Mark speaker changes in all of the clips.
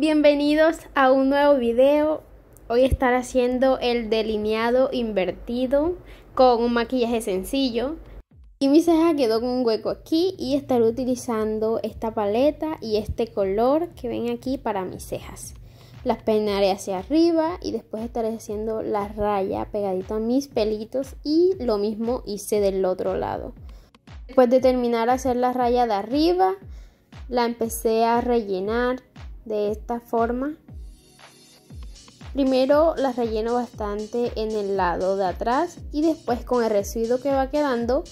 Speaker 1: bienvenidos a un nuevo video. Hoy estaré haciendo el delineado invertido con un maquillaje sencillo. Y mi ceja quedó con un hueco aquí y estaré utilizando esta paleta y este color que ven aquí para mis cejas. Las peinaré hacia arriba y después estaré haciendo la raya pegadito a mis pelitos y lo mismo hice del otro lado. Después de terminar hacer la raya de arriba, la empecé a rellenar de esta forma. Primero la relleno bastante en el lado de atrás y después con el residuo que va quedando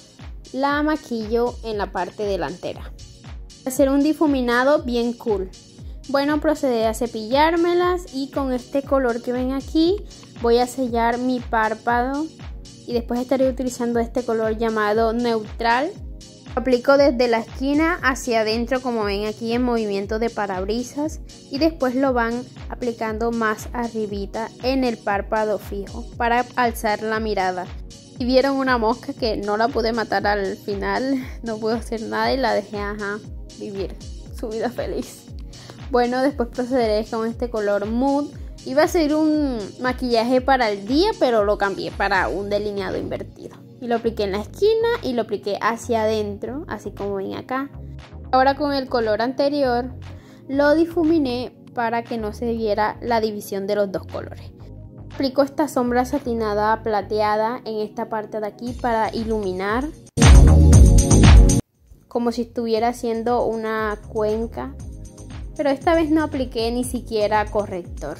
Speaker 1: la maquillo en la parte delantera. Hacer un difuminado bien cool. Bueno, procederé a cepillármelas y con este color que ven aquí voy a sellar mi párpado y después estaré utilizando este color llamado neutral aplico desde la esquina hacia adentro como ven aquí en movimiento de parabrisas y después lo van aplicando más arribita en el párpado fijo para alzar la mirada. Y vieron una mosca que no la pude matar al final, no pude hacer nada y la dejé ajá, vivir su vida feliz. Bueno, después procederé con este color mood. Iba a ser un maquillaje para el día, pero lo cambié para un delineado invertido y lo apliqué en la esquina y lo apliqué hacia adentro, así como ven acá. Ahora con el color anterior lo difuminé para que no se viera la división de los dos colores. Aplico esta sombra satinada plateada en esta parte de aquí para iluminar como si estuviera haciendo una cuenca pero esta vez no apliqué ni siquiera corrector.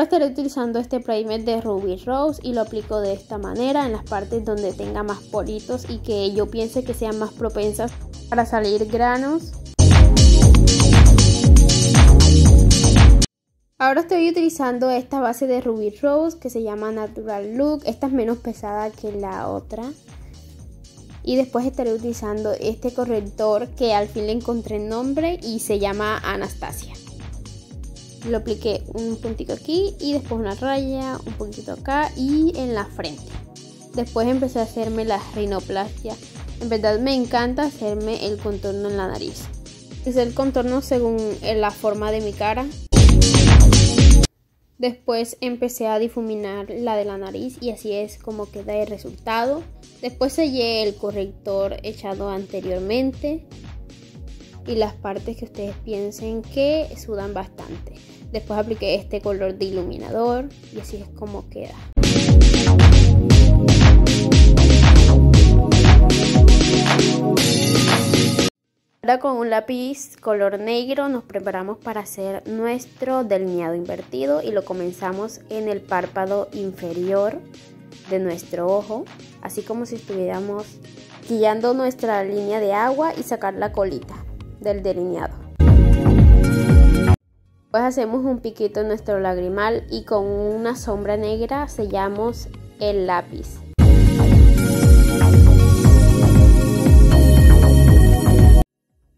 Speaker 1: Ahora estaré utilizando este primer de Ruby Rose y lo aplico de esta manera en las partes donde tenga más politos y que yo piense que sean más propensas para salir granos. Ahora estoy utilizando esta base de Ruby Rose que se llama Natural Look. Esta es menos pesada que la otra. Y después estaré utilizando este corrector que al fin le encontré nombre y se llama Anastasia lo apliqué un puntito aquí y después una raya, un poquito acá y en la frente. Después empecé a hacerme la rinoplastia. En verdad me encanta hacerme el contorno en la nariz. Es el contorno según la forma de mi cara. Después empecé a difuminar la de la nariz y así es como queda el resultado. Después sellé el corrector echado anteriormente y las partes que ustedes piensen que sudan bastante. Después apliqué este color de iluminador y así es como queda. Ahora con un lápiz color negro nos preparamos para hacer nuestro delineado invertido y lo comenzamos en el párpado inferior de nuestro ojo, así como si estuviéramos guiando nuestra línea de agua y sacar la colita del delineado. Pues hacemos un piquito en nuestro lagrimal y con una sombra negra sellamos el lápiz.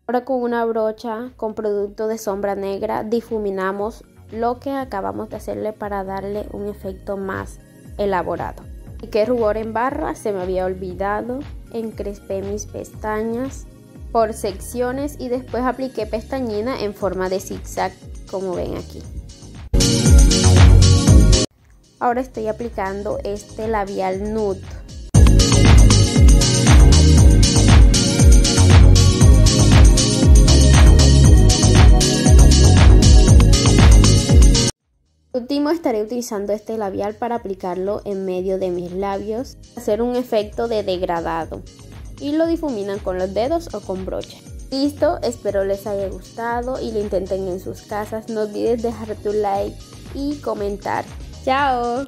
Speaker 1: Ahora con una brocha con producto de sombra negra difuminamos lo que acabamos de hacerle para darle un efecto más elaborado. Y que rubor en barra se me había olvidado, encrespé mis pestañas por secciones y después apliqué pestañina en forma de zigzag como ven aquí. Ahora estoy aplicando este labial nude. último estaré utilizando este labial para aplicarlo en medio de mis labios, hacer un efecto de degradado y lo difuminan con los dedos o con brocha. Listo, espero les haya gustado y lo intenten en sus casas. No olvides dejar tu like y comentar. ¡Chao!